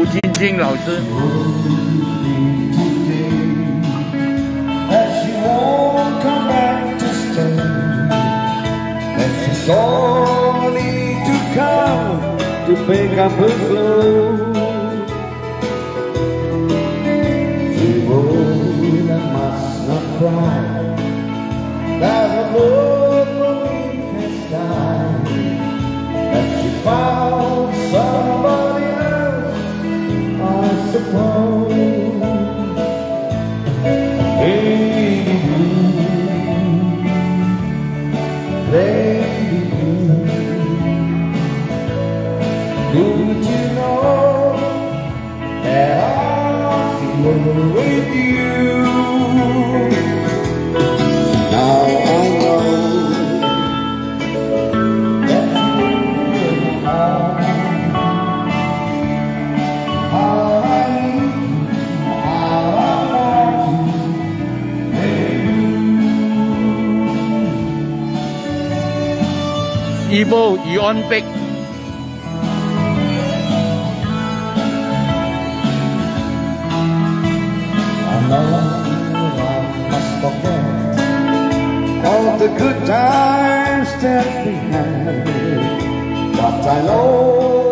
胡晶晶老师。To pick up her flow She wrote, I must not cry. That her love for me has died That she found close. Ipoh Aeon big. All the good times that we had, but I know.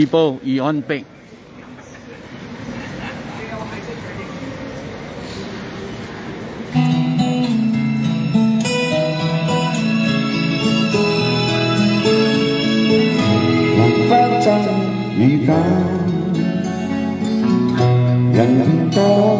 二步二按壁。花真與假，人多。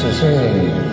只是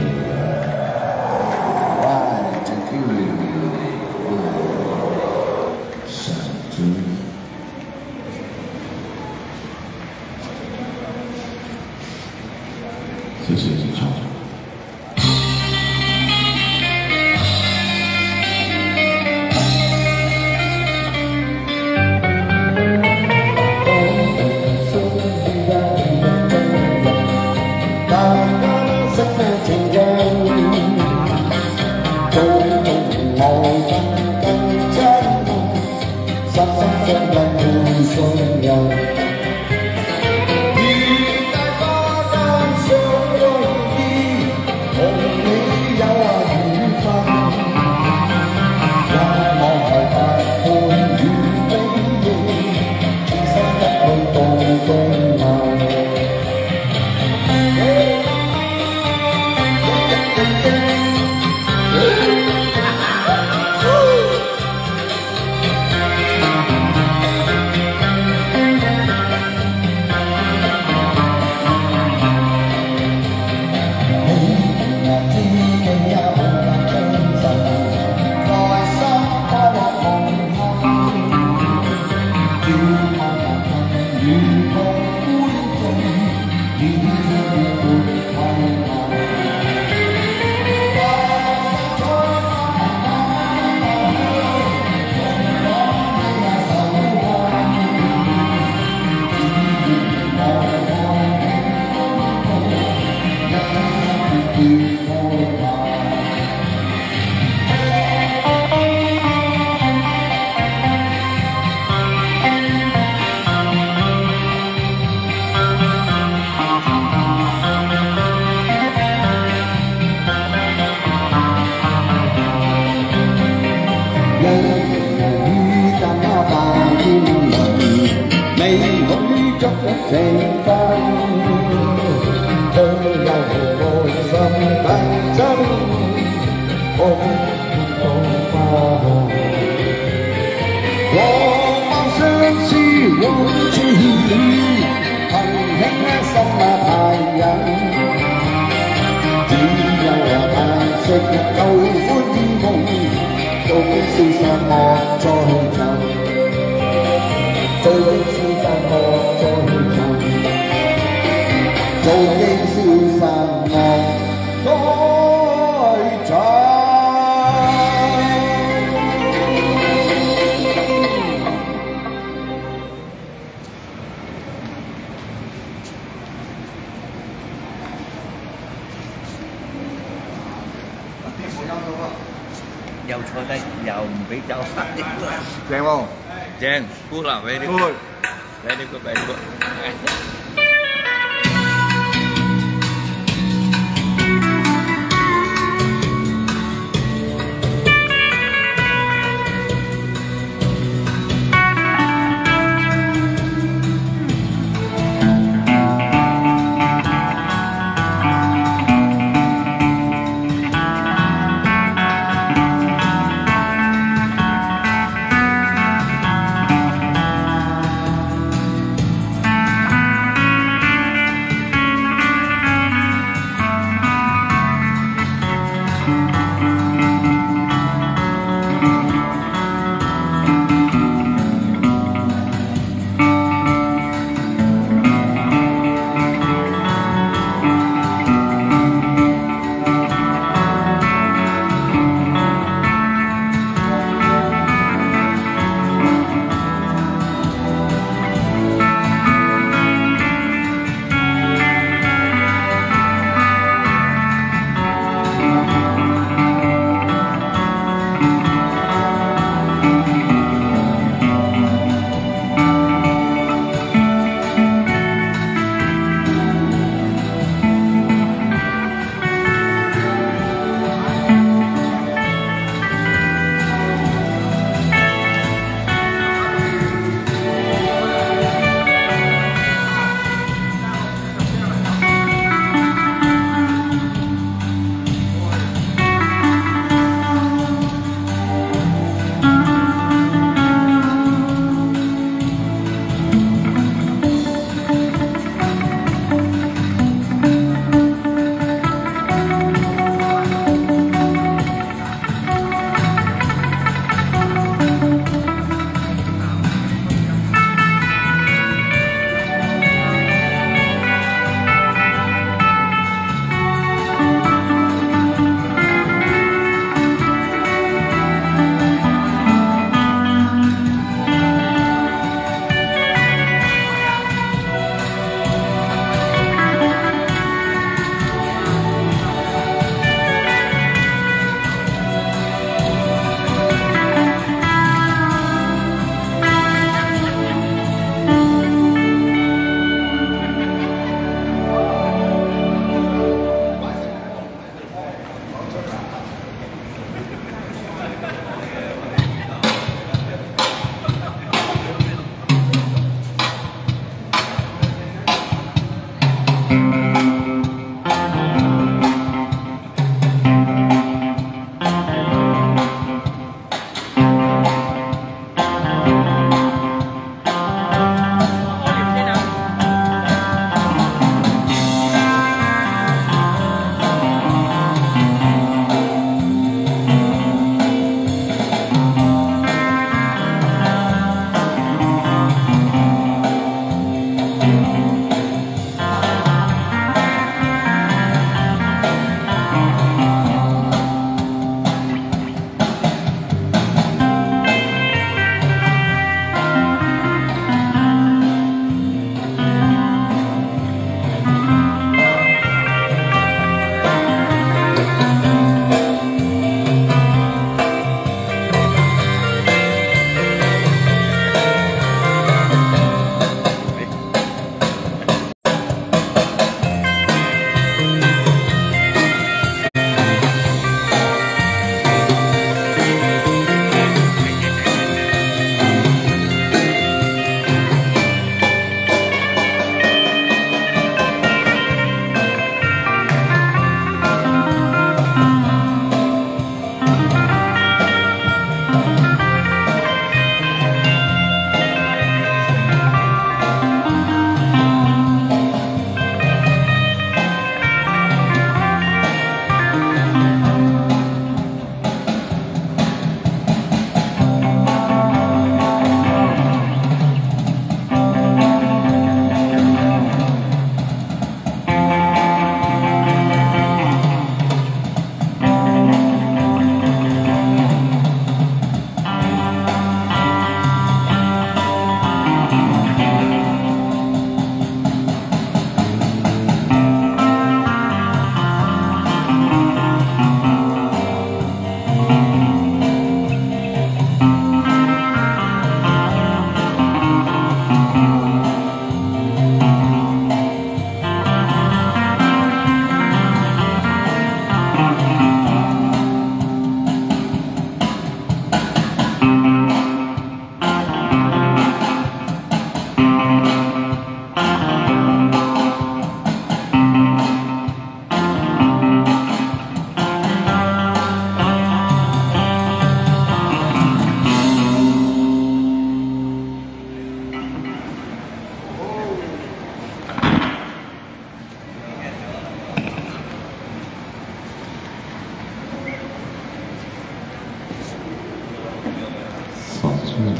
sắc sắc sắc đang vui sôi nhau những chi thành hết sông mà tài dẫn chỉ nhau là tài sẽ cuộc cầu vui đi mong tôi cũng xin xa mò cho hình chồng tôi cũng xin xa mò cho hình chồng tôi cũng 又坐低又唔俾走，正喎，正 good 啦，very good good very good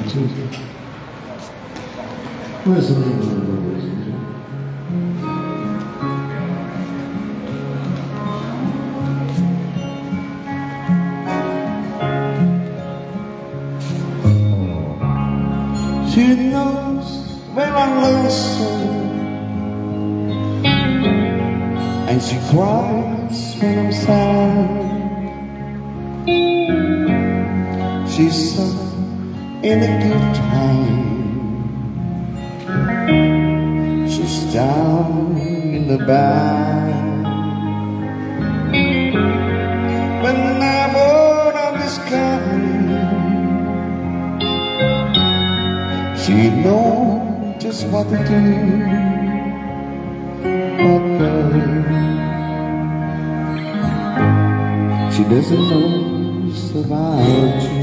She knows when I'm lonesome And she cries when I'm sad. She's so in a good time. She's down in the discovering She knows just what to do. But girl She doesn't know about you